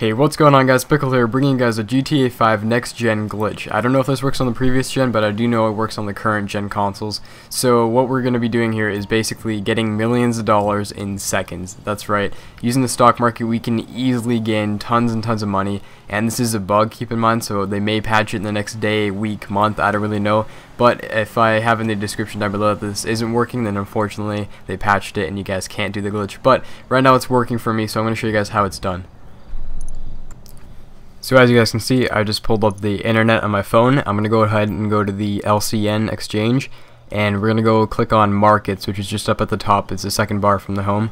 Hey, what's going on guys? Pickle here, bringing you guys a GTA 5 next gen glitch. I don't know if this works on the previous gen, but I do know it works on the current gen consoles. So what we're going to be doing here is basically getting millions of dollars in seconds. That's right. Using the stock market, we can easily gain tons and tons of money. And this is a bug, keep in mind, so they may patch it in the next day, week, month, I don't really know. But if I have in the description down below that this isn't working, then unfortunately they patched it and you guys can't do the glitch. But right now it's working for me, so I'm going to show you guys how it's done. So as you guys can see, I just pulled up the internet on my phone. I'm going to go ahead and go to the LCN exchange and we're going to go click on markets which is just up at the top. It's the second bar from the home.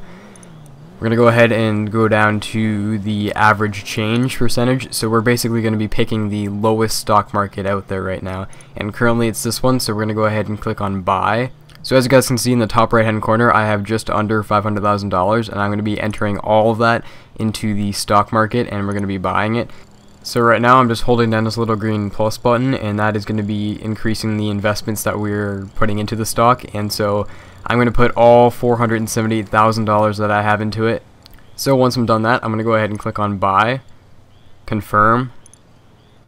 We're going to go ahead and go down to the average change percentage. So we're basically going to be picking the lowest stock market out there right now. And currently it's this one, so we're going to go ahead and click on buy. So as you guys can see in the top right hand corner, I have just under $500,000 and I'm going to be entering all of that into the stock market and we're going to be buying it. So right now I'm just holding down this little green plus button and that is going to be increasing the investments that we're putting into the stock and so I'm going to put all $478,000 that I have into it. So once I'm done that I'm going to go ahead and click on buy, confirm,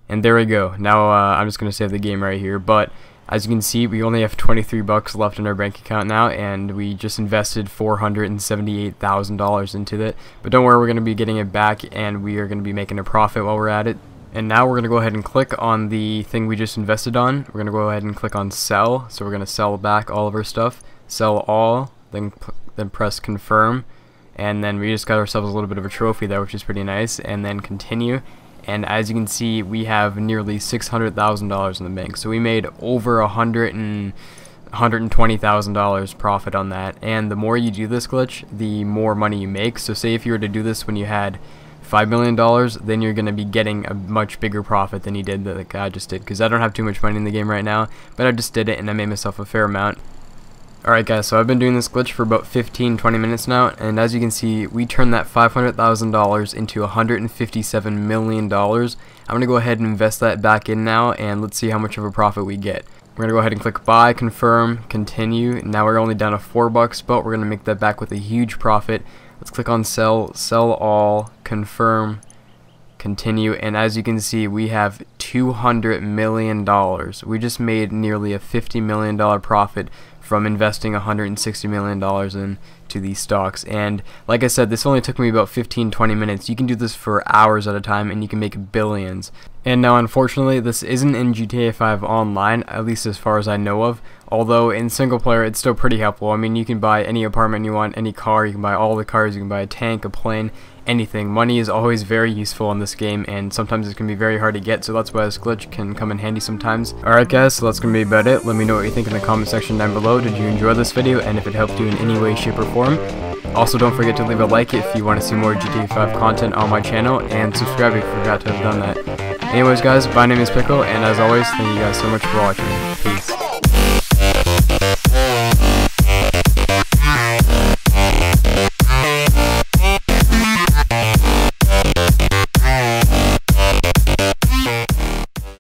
and there we go. Now uh, I'm just going to save the game right here but as you can see, we only have 23 bucks left in our bank account now, and we just invested $478,000 into it. But don't worry, we're going to be getting it back, and we are going to be making a profit while we're at it. And now we're going to go ahead and click on the thing we just invested on. We're going to go ahead and click on sell. So we're going to sell back all of our stuff. Sell all, then, then press confirm. And then we just got ourselves a little bit of a trophy there, which is pretty nice. And then continue and as you can see we have nearly $600,000 in the bank. So we made over a hundred and $120,000 profit on that. And the more you do this glitch the more money you make. So say if you were to do this when you had $5 million then you're going to be getting a much bigger profit than you did that I just did. Because I don't have too much money in the game right now but I just did it and I made myself a fair amount Alright guys, so I've been doing this glitch for about 15-20 minutes now, and as you can see, we turned that $500,000 into $157 million. I'm going to go ahead and invest that back in now, and let's see how much of a profit we get. We're going to go ahead and click buy, confirm, continue. Now we're only down to 4 bucks, but we're going to make that back with a huge profit. Let's click on sell, sell all, confirm, continue, and as you can see, we have $200 million. We just made nearly a $50 million profit from investing $160 million into these stocks. And like I said, this only took me about 15 20 minutes. You can do this for hours at a time and you can make billions. And now, unfortunately, this isn't in GTA 5 online, at least as far as I know of. Although in single player, it's still pretty helpful. I mean, you can buy any apartment you want, any car, you can buy all the cars, you can buy a tank, a plane, anything. Money is always very useful in this game, and sometimes it can be very hard to get, so that's why this glitch can come in handy sometimes. Alright guys, so that's going to be about it. Let me know what you think in the comment section down below. Did you enjoy this video, and if it helped you in any way, shape, or form? Also, don't forget to leave a like if you want to see more GTA 5 content on my channel, and subscribe if you forgot to have done that. Anyways guys, my name is Pickle, and as always, thank you guys so much for watching. Peace.